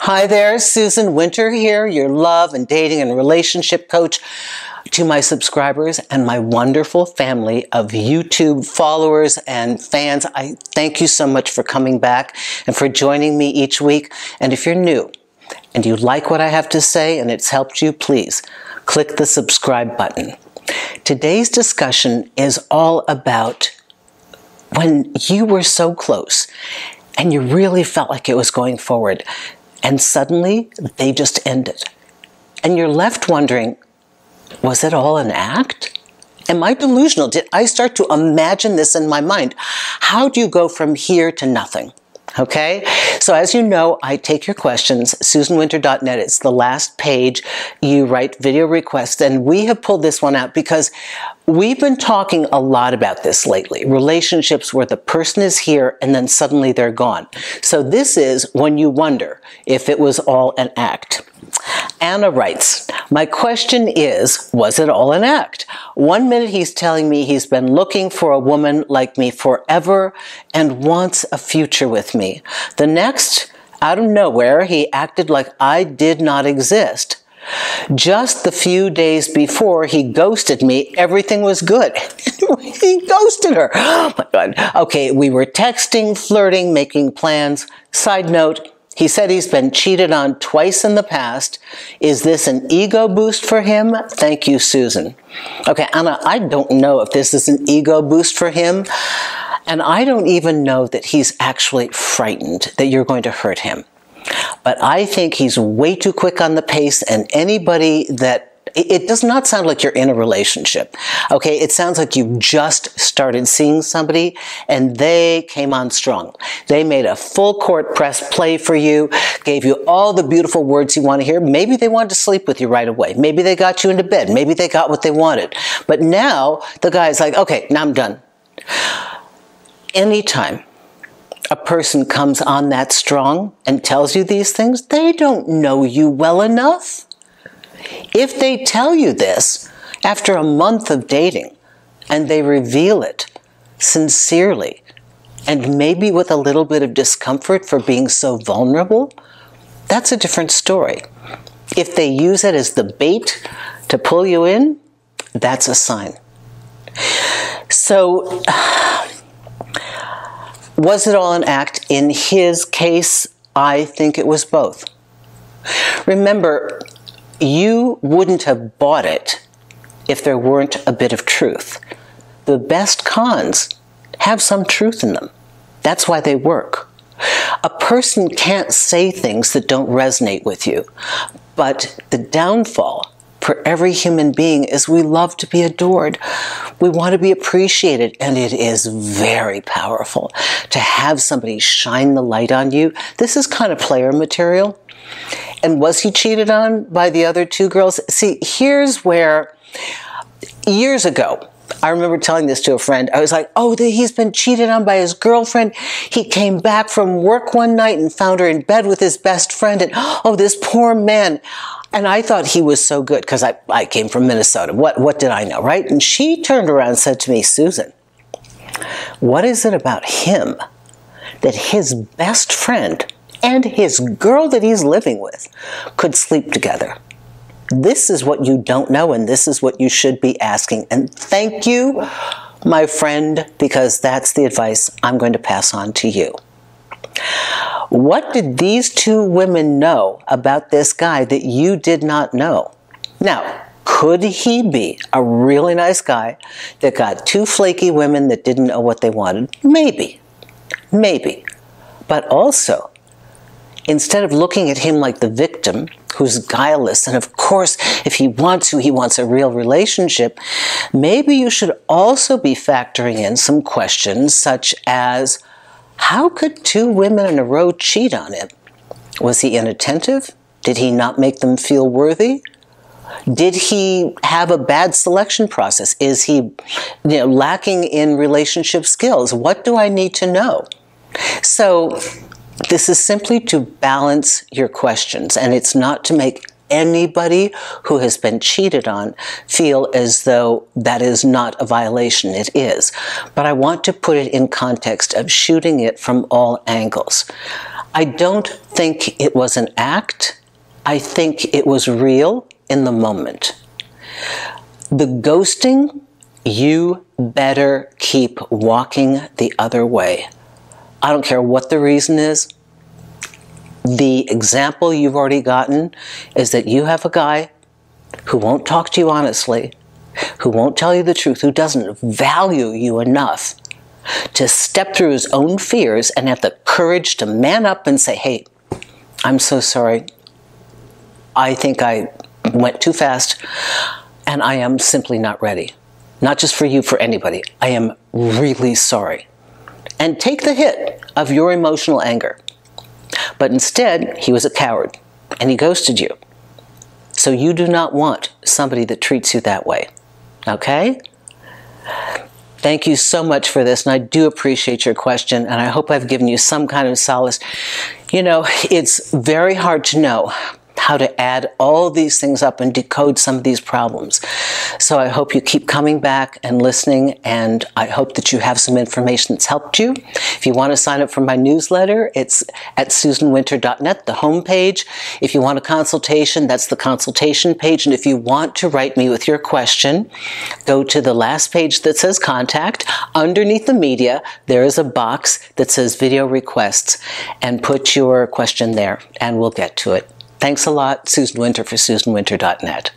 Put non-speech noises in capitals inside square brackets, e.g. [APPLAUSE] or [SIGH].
Hi there, Susan Winter here, your love and dating and relationship coach. To my subscribers and my wonderful family of YouTube followers and fans, I thank you so much for coming back and for joining me each week. And if you're new and you like what I have to say and it's helped you, please click the subscribe button. Today's discussion is all about when you were so close and you really felt like it was going forward and suddenly they just ended. And you're left wondering, was it all an act? Am I delusional? Did I start to imagine this in my mind? How do you go from here to nothing? Okay, so as you know, I take your questions. SusanWinter.net is the last page. You write video requests, and we have pulled this one out because we've been talking a lot about this lately. Relationships where the person is here and then suddenly they're gone. So this is when you wonder if it was all an act. Anna writes, My question is, was it all an act? One minute he's telling me he's been looking for a woman like me forever and wants a future with me. The next, out of nowhere, he acted like I did not exist. Just the few days before he ghosted me, everything was good. [LAUGHS] he ghosted her. Oh [GASPS] my God. Okay, we were texting, flirting, making plans. Side note, he said he's been cheated on twice in the past. Is this an ego boost for him? Thank you, Susan. Okay, Anna, I don't know if this is an ego boost for him. And I don't even know that he's actually frightened that you're going to hurt him. But I think he's way too quick on the pace, and anybody that it does not sound like you're in a relationship. Okay, it sounds like you just started seeing somebody and they came on strong. They made a full court press play for you, gave you all the beautiful words you want to hear. Maybe they wanted to sleep with you right away. Maybe they got you into bed. Maybe they got what they wanted. But now the guy's like, okay, now I'm done. Anytime a person comes on that strong and tells you these things, they don't know you well enough. If they tell you this after a month of dating and they reveal it sincerely and maybe with a little bit of discomfort for being so vulnerable, that's a different story. If they use it as the bait to pull you in, that's a sign. So, [SIGHS] was it all an act? In his case, I think it was both. Remember, you wouldn't have bought it if there weren't a bit of truth. The best cons have some truth in them. That's why they work. A person can't say things that don't resonate with you, but the downfall for every human being is we love to be adored. We want to be appreciated, and it is very powerful to have somebody shine the light on you. This is kind of player material. And was he cheated on by the other two girls? See, here's where years ago, I remember telling this to a friend. I was like, oh, he's been cheated on by his girlfriend. He came back from work one night and found her in bed with his best friend. And [GASPS] oh, this poor man. And I thought he was so good because I, I came from Minnesota. What, what did I know, right? And she turned around and said to me, Susan, what is it about him that his best friend and his girl that he's living with could sleep together. This is what you don't know, and this is what you should be asking. And thank you, my friend, because that's the advice I'm going to pass on to you. What did these two women know about this guy that you did not know? Now, could he be a really nice guy that got two flaky women that didn't know what they wanted? Maybe. Maybe. But also, instead of looking at him like the victim who's guileless, and of course, if he wants to, he wants a real relationship, maybe you should also be factoring in some questions such as how could two women in a row cheat on him? Was he inattentive? Did he not make them feel worthy? Did he have a bad selection process? Is he you know, lacking in relationship skills? What do I need to know? So this is simply to balance your questions, and it's not to make anybody who has been cheated on feel as though that is not a violation. It is. But I want to put it in context of shooting it from all angles. I don't think it was an act. I think it was real in the moment. The ghosting, you better keep walking the other way. I don't care what the reason is. The example you've already gotten is that you have a guy who won't talk to you honestly, who won't tell you the truth, who doesn't value you enough to step through his own fears and have the courage to man up and say, hey, I'm so sorry. I think I went too fast and I am simply not ready. Not just for you, for anybody. I am really sorry. And take the hit of your emotional anger. But instead, he was a coward and he ghosted you. So you do not want somebody that treats you that way. Okay? Thank you so much for this, and I do appreciate your question, and I hope I've given you some kind of solace. You know, it's very hard to know how to add all these things up and decode some of these problems. So I hope you keep coming back and listening, and I hope that you have some information that's helped you. If you want to sign up for my newsletter, it's at susanwinter.net, the homepage. If you want a consultation, that's the consultation page. And if you want to write me with your question, go to the last page that says contact. Underneath the media, there is a box that says video requests, and put your question there, and we'll get to it. Thanks a lot, Susan Winter for SusanWinter.net.